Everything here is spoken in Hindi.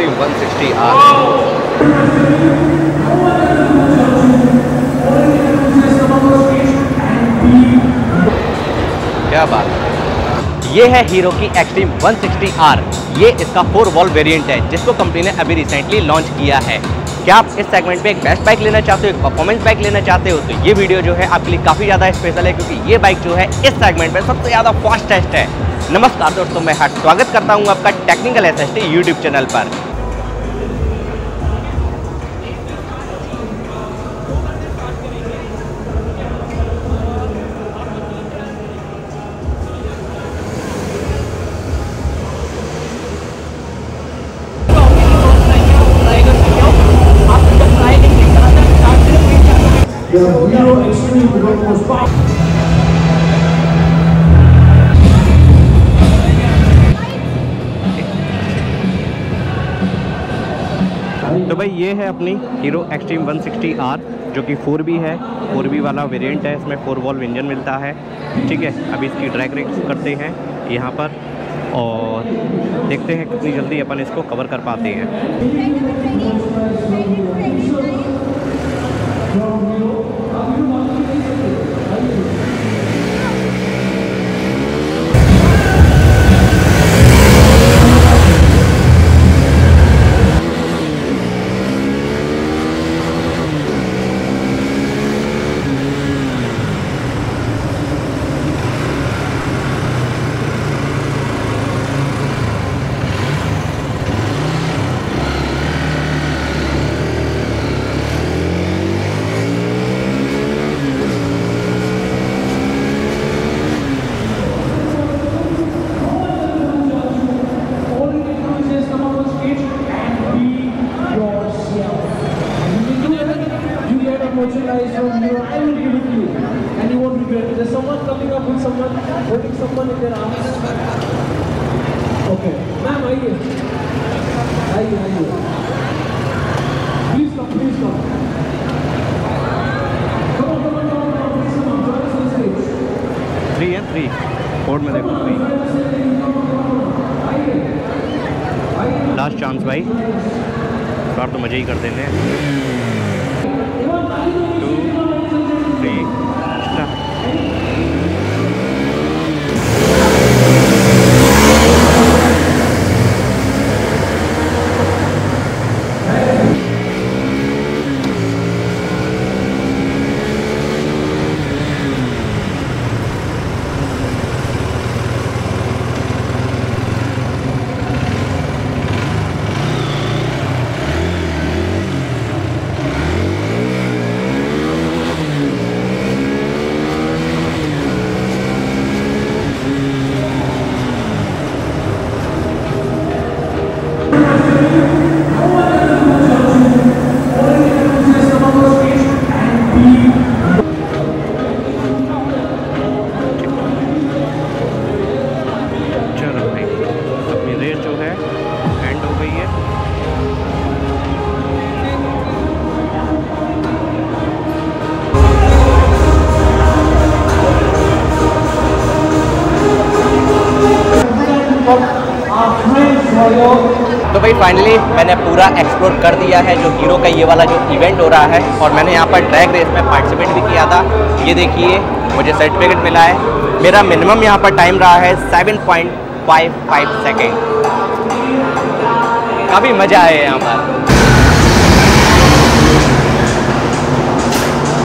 एक्सट्रीम 160 आर क्या बात ये है हीरो की एक्सट्रीम 160R ये इसका फोर वॉल वेरिएंट है, जिसको कंपनी ने अभी रिसेंटली लॉन्च किया है। क्या आप इस सेगमेंट पे एक बेस्ट बाइक लेना चाहते हो, एक परफॉर्मेंस बाइक लेना चाहते हो तो ये वीडियो जो है आपके लिए काफ़ी ज़्यादा स्पेशल है, क्योंकि ये बाइक जो है इस सेगमेंट में सबसे ज़्यादा फास्टेस्ट है। नमस्कार दोस्तों, मैं हार्ट स्वागत करता हूँ आपका technical S S YouTube channel पर। The Hero Extreme World Power. तो भाई ये है अपनी हीरो एक्सट्रीम 160R जो कि फोर बी है। फोर बी वाला वेरिएंट है इसमें फोर वॉल्व इंजन मिलता है। ठीक है अभी इसकी ड्रैग रेस करते हैं यहाँ पर और देखते हैं कितनी जल्दी अपन इसको कवर कर पाते हैं All you need to do is just come up on stage and be yourself. When you do it, you get a merchandise from Hero. I will give it to you. And you won't regret it. There's someone coming up with someone, holding someone in their arms. Okay. Ma'am, आइए. आइए, आइए. Please come, please come. Come on, come on, come on, come on. Please come on. Join us on stage. Three है थ्री कोड में देखो थ्री लास्ट चांस भाई इस बार तो मज़े ही कर देते हैं do तो भाई फाइनली मैंने पूरा एक्सप्लोर कर दिया है जो हीरो का ये वाला जो इवेंट हो रहा है और मैंने यहाँ पर ट्रैक रेस में पार्टिसिपेट भी किया था। ये देखिए, मुझे सर्टिफिकेट मिला है। मेरा मिनिमम यहाँ पर टाइम रहा है 7.55 सेकेंड काफ़ी मज़ा आया यहाँ पर।